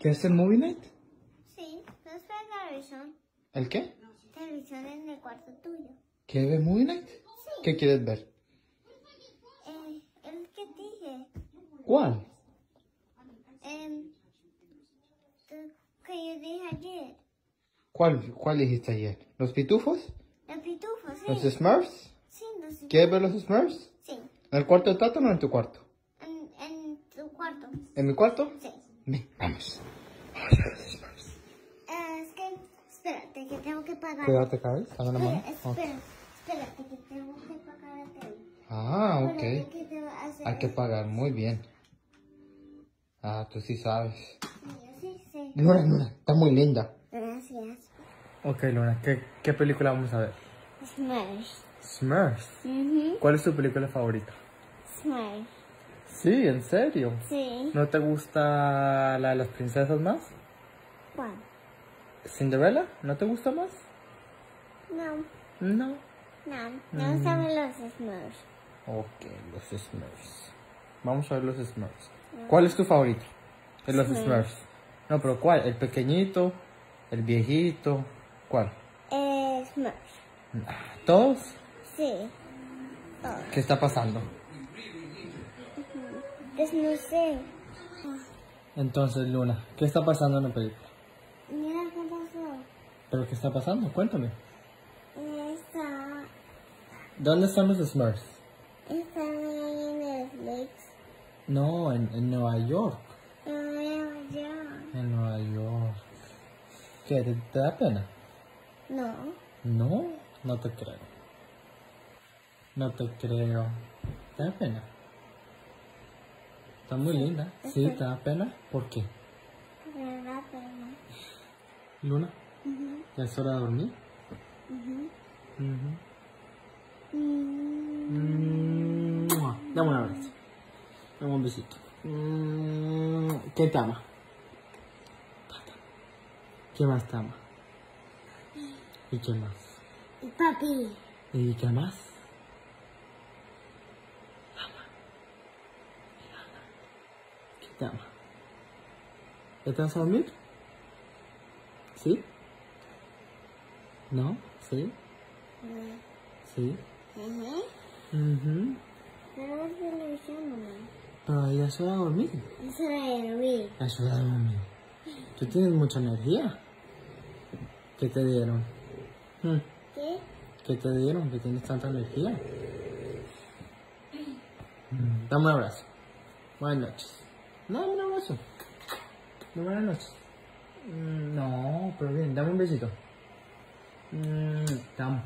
¿Qué es el movie night? Sí, no es la televisión. ¿El qué? Televisión en el cuarto tuyo. ¿Quieres ver movie night? ¿Qué quieres ver? Eh, el que dije. ¿Cuál? em, que- yo dije ayer. ¿Cuál, cuál dijiste ayer? ¿Los pitufos? Los pitufos, sí. ¿Los Smurfs? Sí, los ¿Quieres ver los Smurfs? Sí. ¿En el cuarto de Tato o no en tu cuarto? En, en tu cuarto. ¿En mi cuarto? Sí. Ven, vamos. Vamos a ver. Eh, es que, espérate, que tengo que pagar. Cuidado, te caes. Dame la mano. Espera, Ok. espera, espérate, que tengo que pagar. Ah, ok. Que te hacer- Hay que pagar, muy bien. Ah, tú sí sabes. Sí, sí, sí. Luna, Luna, está muy linda. Gracias. Ok, Luna, ¿qué, qué película vamos a ver? Smash. Smurfs. Mhm. ¿Cuál es tu película favorita? Smash. Sí, en serio. Sí. ¿No te gusta la de las princesas más? ¿Cuál? ¿Cinderella? ¿No te gusta más? No, No. no, no saben los Smash. Ok, los Smurfs. Vamos a ver los Smurfs. ¿Cuál es tu favorito? De los Smurfs. Smurfs. No, pero ¿cuál? ¿El pequeñito? ¿El viejito? ¿Cuál? Eh, Smash. Ah, ¿Todos? Sí. Oh, ¿Qué está pasando? Pues no sé. Entonces, Luna, ¿qué está pasando en la película? Mira qué pasó. ¿Pero qué está pasando? Cuéntame. Está, ¿Dónde están los Smurfs? está ahí en Netflix. No, en, en Nueva York. En Nueva York. En Nueva York. ¿Qué? ¿Te, te da pena? No. No, no te creo. No te creo. ¿Te da pena? Está muy linda. ¿Sí? ¿Te da pena? ¿Por qué? Me da pena. Luna, Ujú, ¿ya es hora de dormir? ujú. Ujú. Mm, Mua. Dame un abrazo. Dame un besito. Mm, ¿Qué te ama? ¿Qué más te ama? ¿Y qué más? Papi. ¿Y qué más? ¿Qué te ama? ¿Ya te vas a dormir? ¿Sí? ¿No? ¿Sí? ¿Sí? Ujú. Mhm. Pero es televisión, mamá. Pero ya es hora de dormir. Es hora de dormir. Ya es hora de dormir. Tú tienes mucha energía. ¿Qué te dieron? Hmm, ¿Qué? ¿Qué te dieron? Que tienes tanta energía. Dame un abrazo. Buenas noches. No, dame un abrazo. No, buenas noches. Mm, No, pero bien, dame un besito. Mm, Te amo.